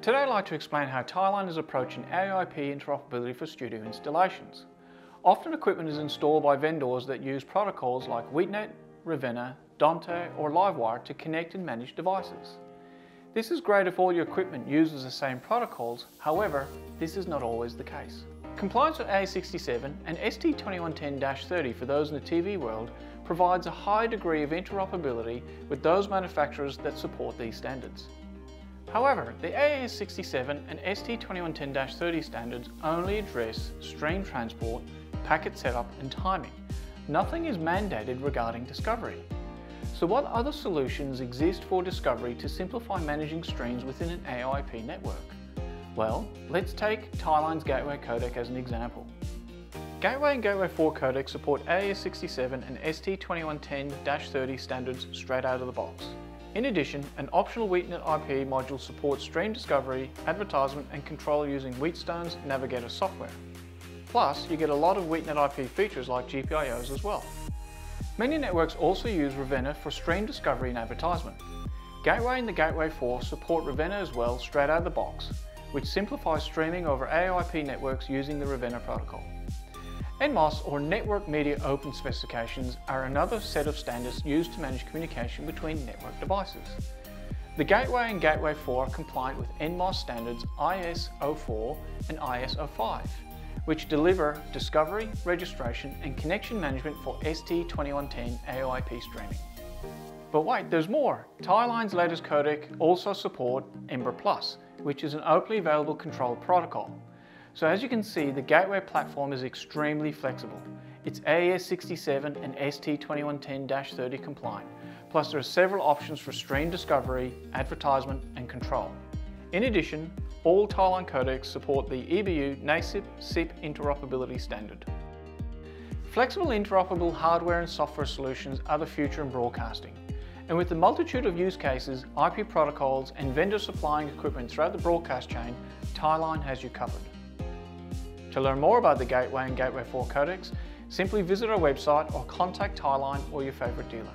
Today I'd like to explain how Tieline is approaching AoIP interoperability for studio installations. Often equipment is installed by vendors that use protocols like WheatNet, Ravenna, Dante or Livewire to connect and manage devices. This is great if all your equipment uses the same protocols, however, this is not always the case. Compliance with AES67 and ST2110-30 for those in the TV world provides a high degree of interoperability with those manufacturers that support these standards. However, the AES67 and ST2110-30 standards only address stream transport, packet setup and timing. Nothing is mandated regarding discovery. So what other solutions exist for discovery to simplify managing streams within an AoIP network? Well, let's take Tieline's Gateway Codec as an example. Gateway and Gateway 4 codec support AES67 and ST2110-30 standards straight out of the box. In addition, an optional WheatNet IP module supports stream discovery, advertisement and control using Wheatstone's Navigator software. Plus, you get a lot of WheatNet IP features like GPIOs as well. Many networks also use Ravenna for stream discovery and advertisement. Gateway and the Gateway 4 support Ravenna as well straight out of the box, which simplifies streaming over AoIP networks using the Ravenna protocol. NMOS or Network Media Open specifications are another set of standards used to manage communication between network devices. The Gateway and Gateway 4 are compliant with NMOS standards IS-04 and IS-05, which deliver discovery, registration and connection management for ST2110 AoIP streaming. But wait, there's more. Tieline's latest codec also support Ember Plus, which is an openly available control protocol. So as you can see, the Gateway platform is extremely flexible. It's AES67 and ST2110-30 compliant, plus there are several options for stream discovery, advertisement and control. In addition, all Tieline codecs support the EBU NACIP SIP interoperability standard. Flexible interoperable hardware and software solutions are the future in broadcasting. And with the multitude of use cases, IP protocols and vendors supplying equipment throughout the broadcast chain, Tieline has you covered. To learn more about the Gateway and Gateway 4 codecs, simply visit our website or contact Tieline or your favourite dealer.